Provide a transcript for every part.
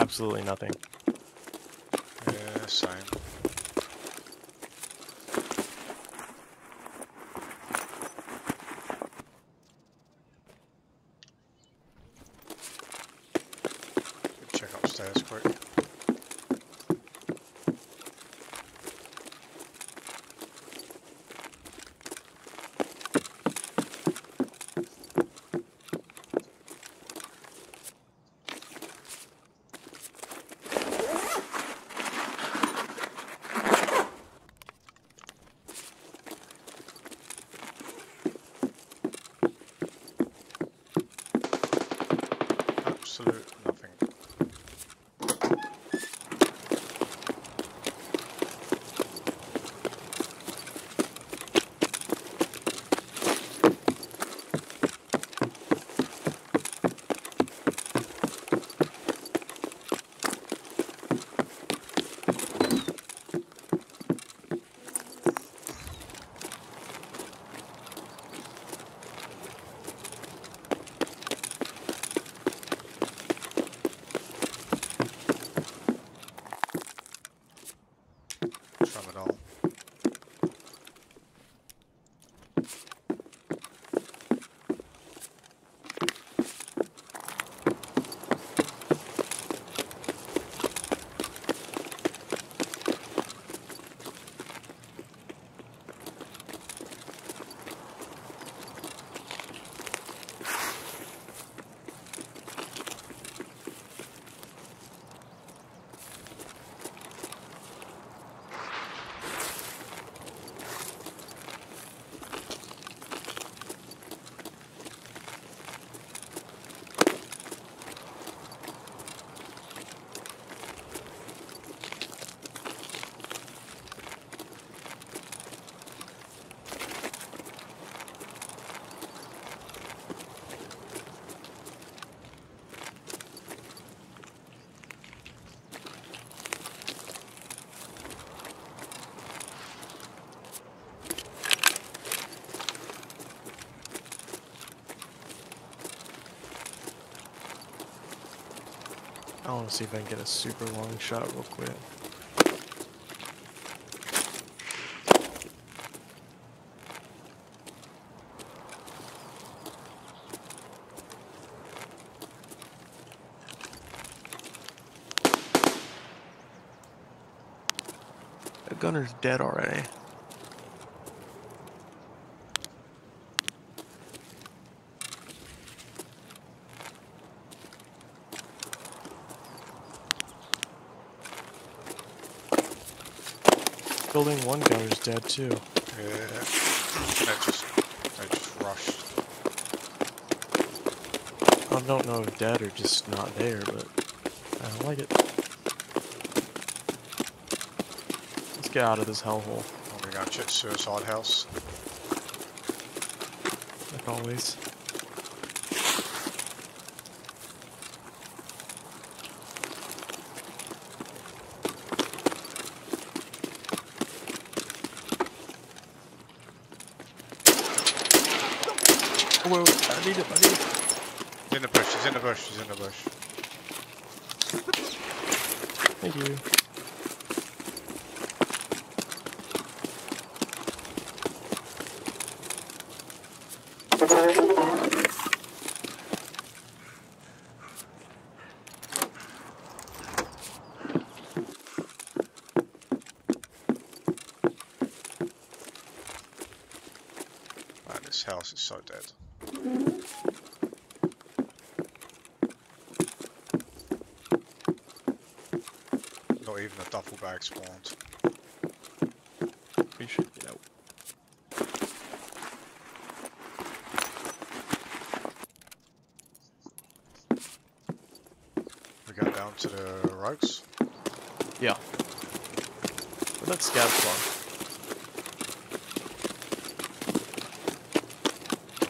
Absolutely nothing. Yeah, same. Want to see if I can get a super long shot real quick. The gunner's dead already. Building one gunner's dead too. Yeah. They just, they just rushed. I don't know if dead or just not there, but I don't like it. Let's get out of this hellhole, I'm gonna check suicide house. like always. Oh, need it, I need it. He's in the bush, he's in the bush, he's in the bush. Thank you. This house is so dead. Not even a duffel bag spawned. We should get out. We go down to the roads. Yeah. Where'd that scout spawn?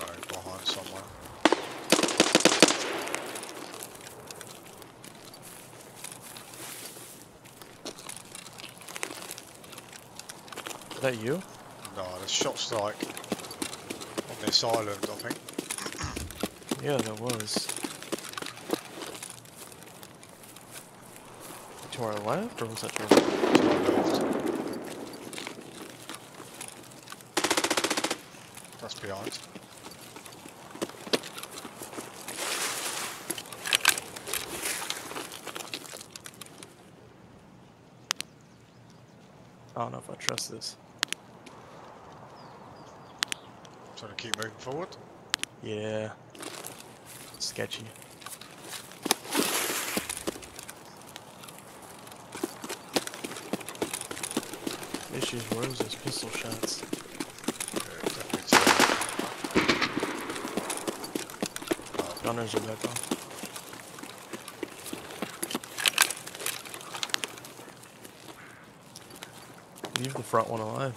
No, behind somewhere. Is that you? No, there's shots like on this island, I think. Yeah, that was. To our left, or was that to our To our left. That's behind. I don't know if I trust this. Trying to keep moving forward. Yeah. Sketchy. Issues where was those pistol shots? Yeah, definitely to Gunners are back on. Leave the front one alive.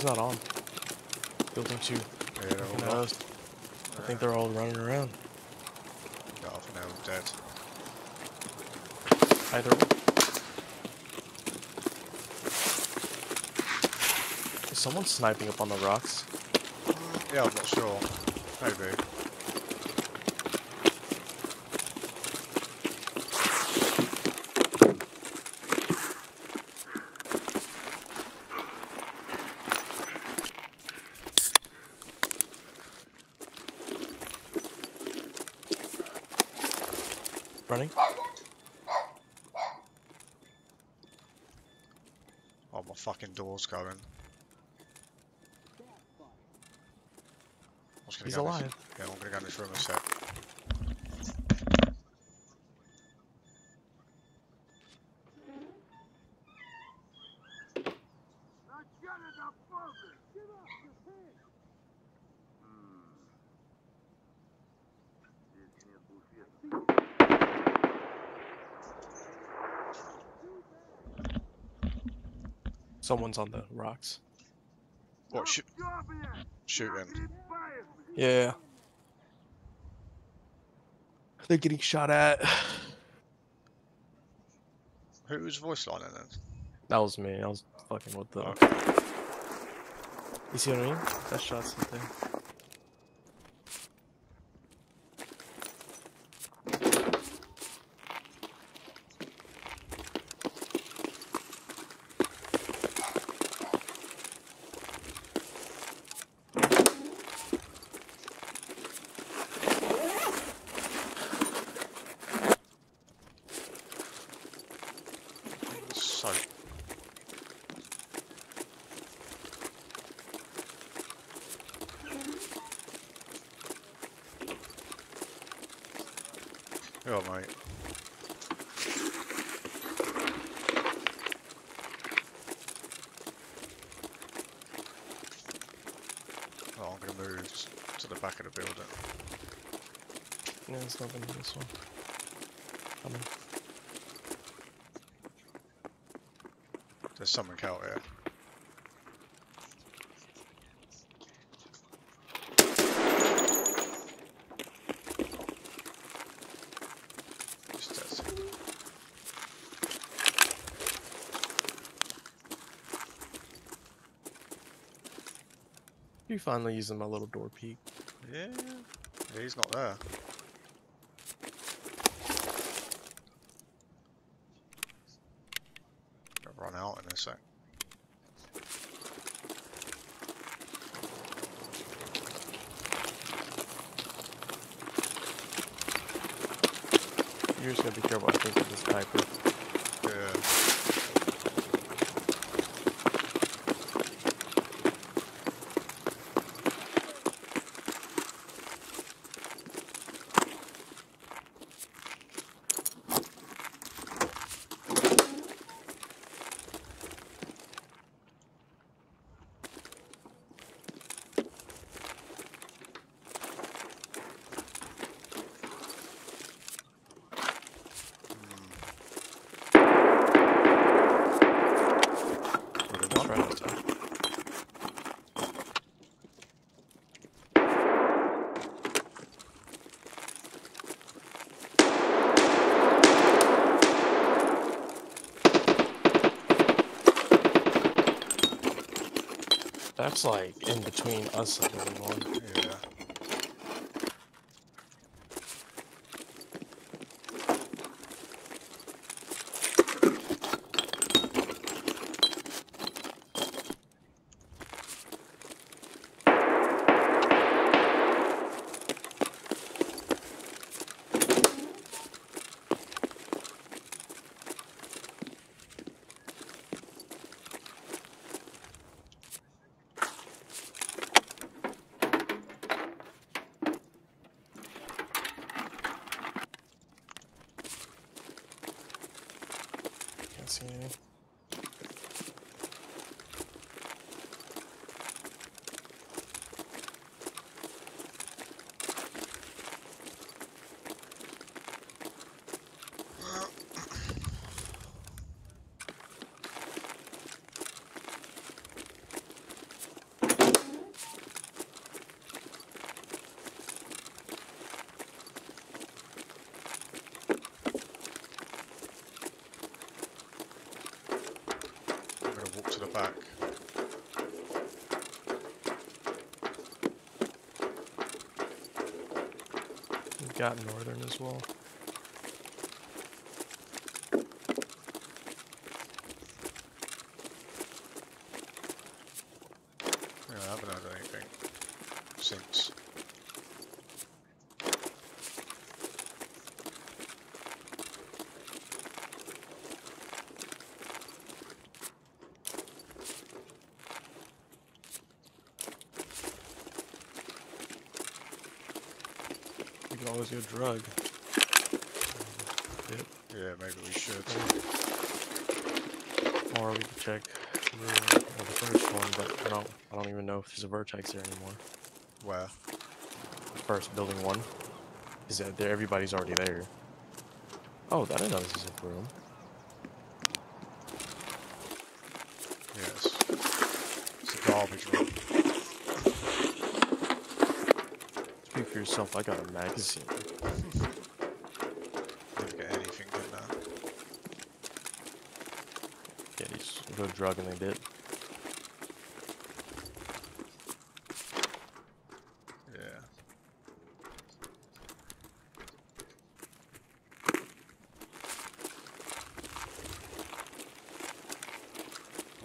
He's not on. Building two. Yeah, they're Who all knows? I think they're all running around. I they're all dead. Either. Is someone sniping up on the rocks? Yeah, I'm not sure. Maybe. Running? Oh, my fucking door's going. I was gonna He's go in alive. Yeah, I'm gonna go in this room a sec. Someone's on the rocks. What, shoot? Shooting. Yeah. They're getting shot at. Who's voice lining then? That was me. I was fucking with the. Okay. You see what I mean? That shot's there. So, yeah, mate. Oh, I'm gonna move s- to of the building. Yeah, there's nothing in this one. Coming. There's something out here. You finally using my little door peek. Yeah. yeah, he's not there. Gonna run out in a sec. You're just gotta be careful, I think, of this sniper. Yeah. That's like in between us and everyone. Yeah. Can't see anything. I'm gonna walk to the back. We've got northern as well. Yeah, I haven't heard anything since. We could always go drug. Yep. Yeah, maybe we should. Or we could check the, well, the first one, but I don't I don't even know if there's a Virtex there anymore. Where? First building one. Is that there everybody's already there. Oh, that I didn't know this was a room. Yes. It's a garbage room. For yourself, I got a magazine. Anything in there. Yeah, just go drug and they did. Yeah.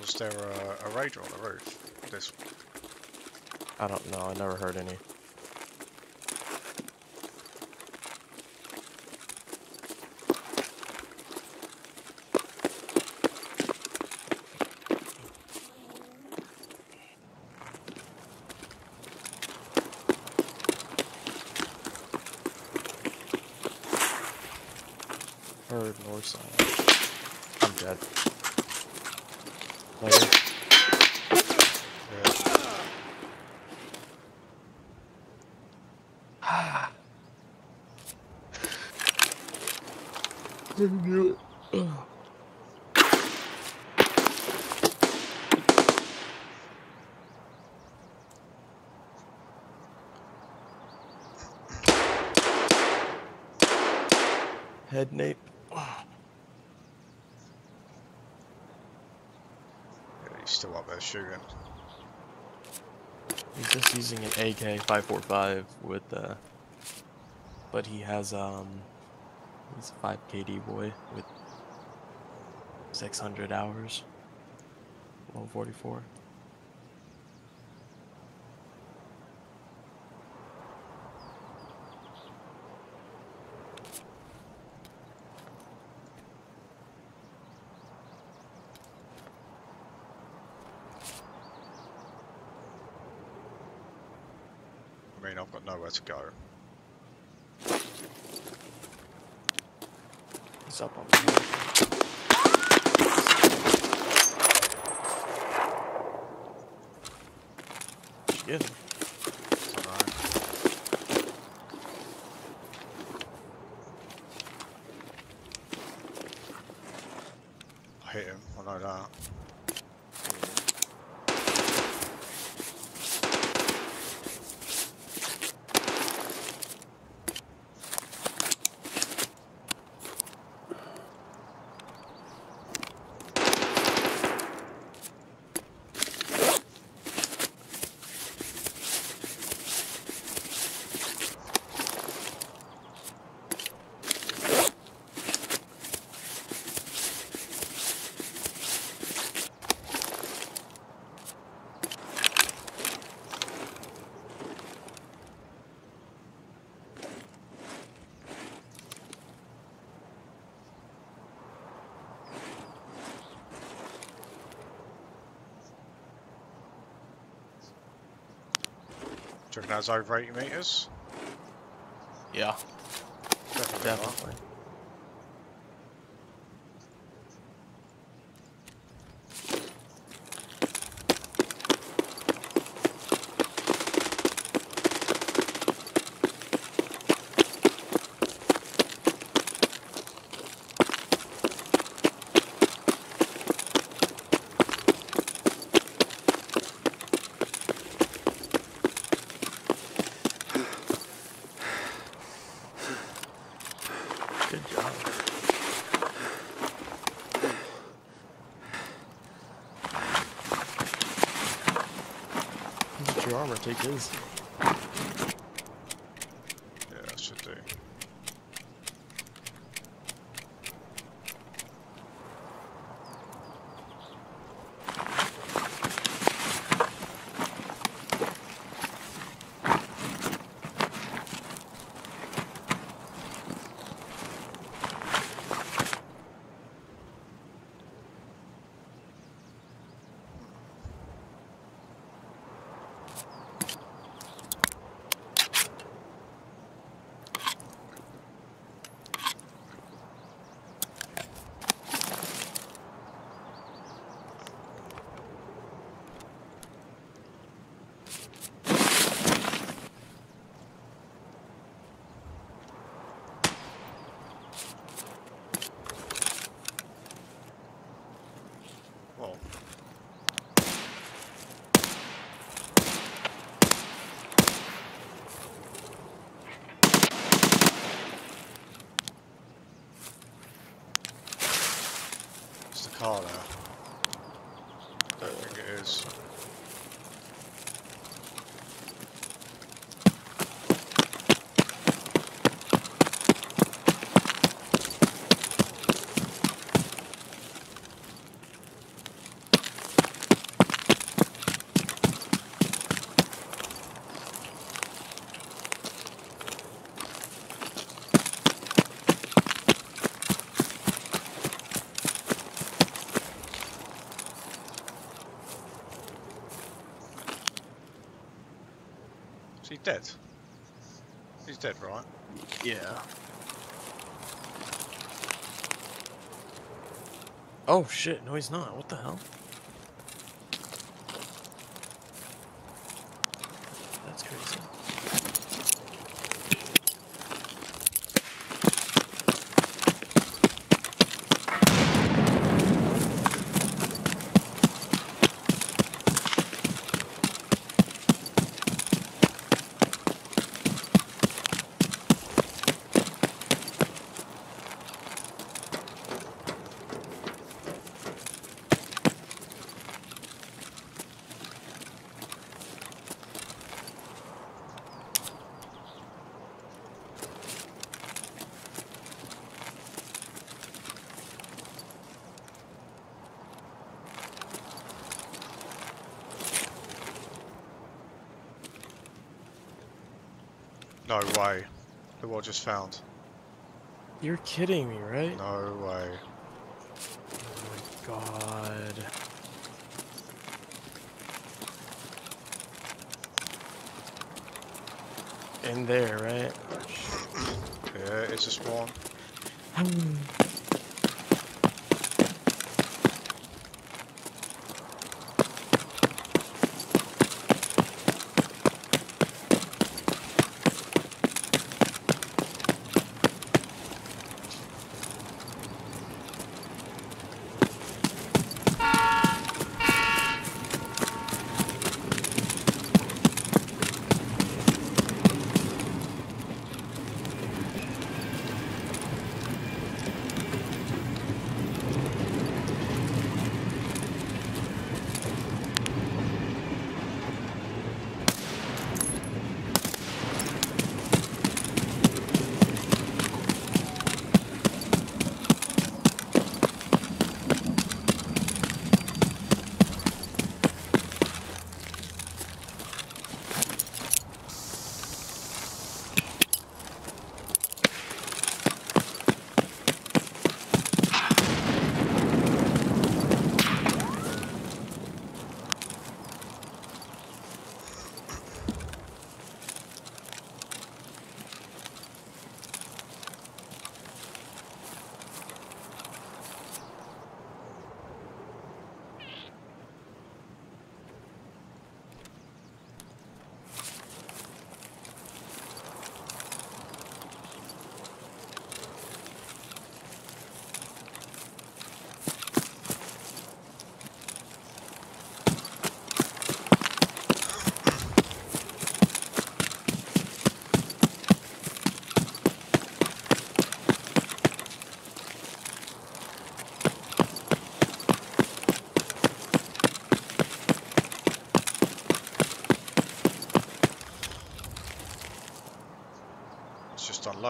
Was there a, a raider on the roof? This I don't know, I never heard any. Heard north side. I'm dead. Later. Head nape. yeah, still up there shooting. He's just using an AK-545 with uh but he has um he's a 5 KD boy with 600 hours. 144. I to go. He's up? Dunno. I hit him, I know that. Reckon that's over 80 metres? Yeah, Definitely. definitely. Good job. Get your armor, take his. Yeah, that should do. Well, the car there. Don't think it is. Is he dead? He's dead, right? Yeah. Oh shit, no he's not. What the hell? No way. Look what I just found. You're kidding me, right? No way. Oh my god. In there, right? Yeah, it's a spawn. Hmm.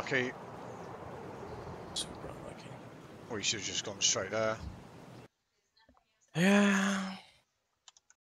Unlucky. Super unlucky. Or you should have just gone straight there. Yeah.